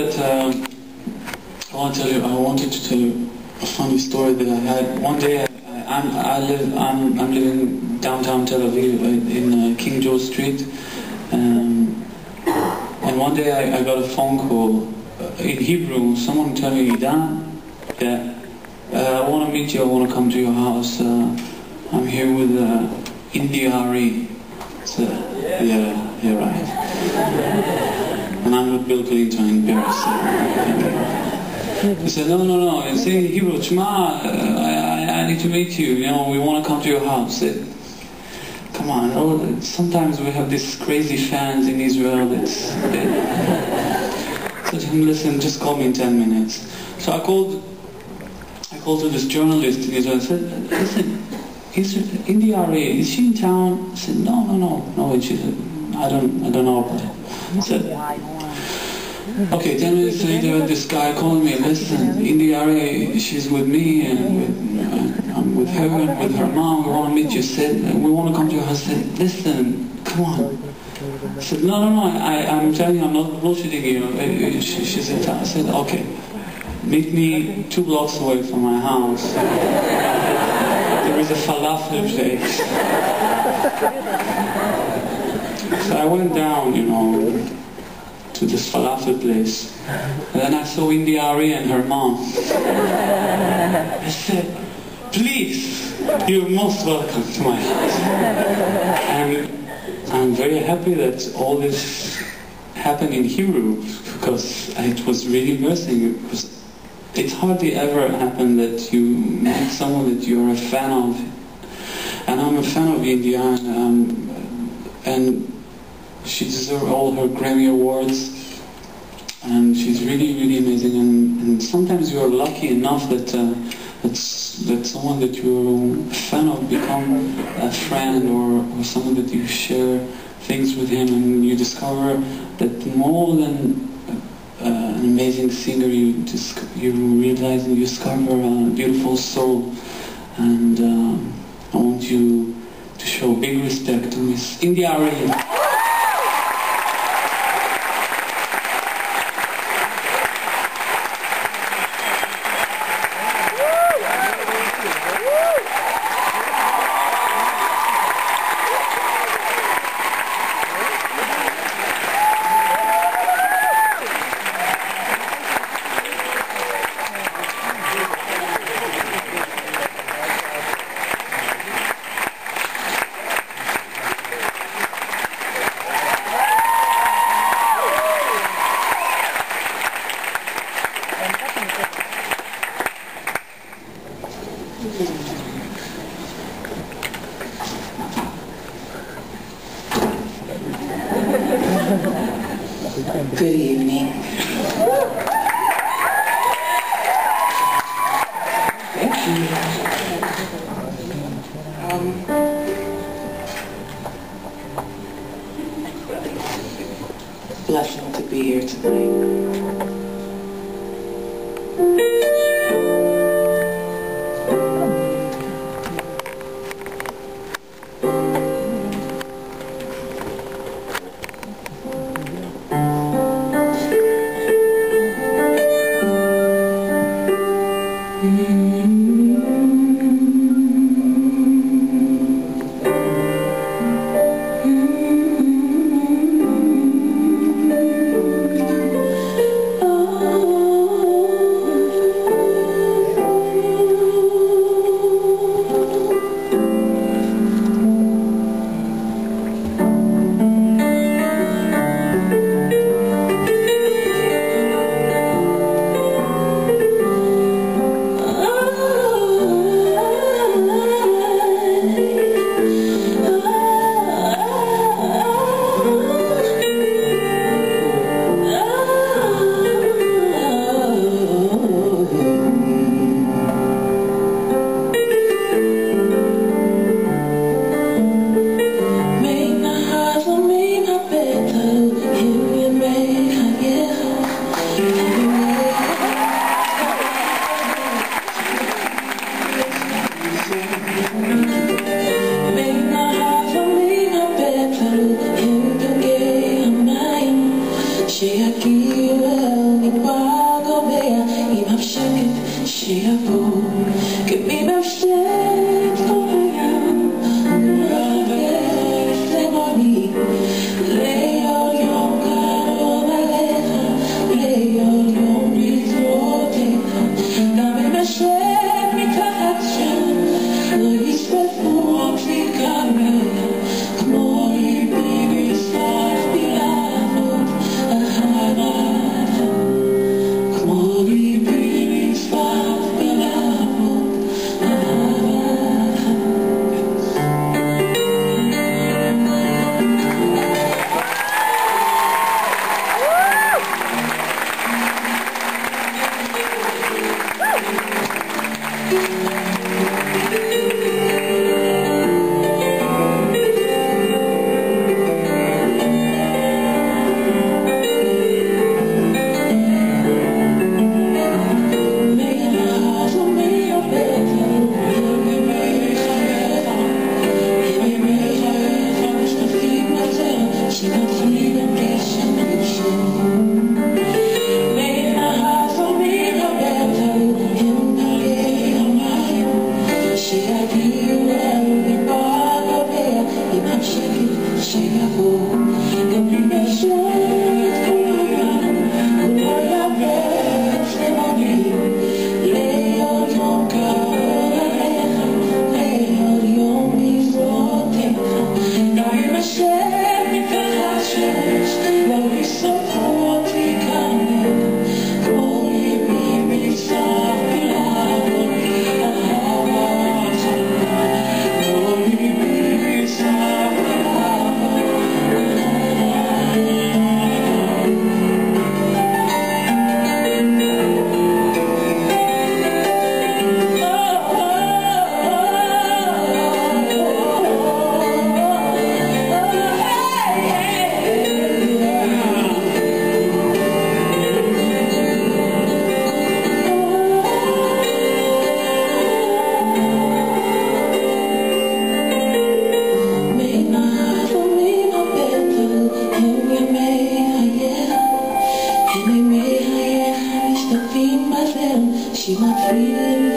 But, um, I want to tell you, I wanted to tell you a funny story that I had. One day, I, I'm, I live, I'm, I'm living downtown Tel Aviv uh, in uh, King George Street. Um, and one day I, I got a phone call uh, in Hebrew. Someone tell me, Dan, yeah, uh, I want to meet you. I want to come to your house. Uh, I'm here with uh, India Arie. So, yeah, you're right. And I'm with Bill Clinton in Paris. He said, no, no, no. And say, Hebrew, Shema, I, I, need to meet you. You know, we want to come to your house. I said, come on. Oh, sometimes we have these crazy fans in Israel. They, I said to him, listen, just call me in 10 minutes. So I called, I called to this journalist in Israel and said, listen, is India Arie, is she in town? I said, no, no, no, no. And she said, I don't, I don't know about it. Said, okay, 10 minutes later, this guy called me, listen, India Arie, she's with me and with, uh, I'm with her and with her mom, we want to meet you. Said, we want to come to your house. Said, listen, come on. I said, no, no, no, I, I'm telling you, I'm not bullshitting you. She, she's in town. I said, okay, meet me two blocks away from my house. There is a falafel place. So I went down, you know, to this falafel place. And then I saw India Arie and her mom. I said, please, you're most welcome to my house. And I'm very happy that all this happened in Hebrew because it was really interesting. It hardly ever happened that you meet someone that you're a fan of. And I'm a fan of India and, um, and she deserves all her Grammy Awards. And she's really, really amazing. And, and sometimes you're lucky enough that, uh, that, that someone that you're a fan of become a friend or, or someone that you share things with him and you discover that more than uh, an amazing singer, you, dis- you realize and you discover a beautiful soul. And uh, I want you to show big respect to Miss India Arie. She my free.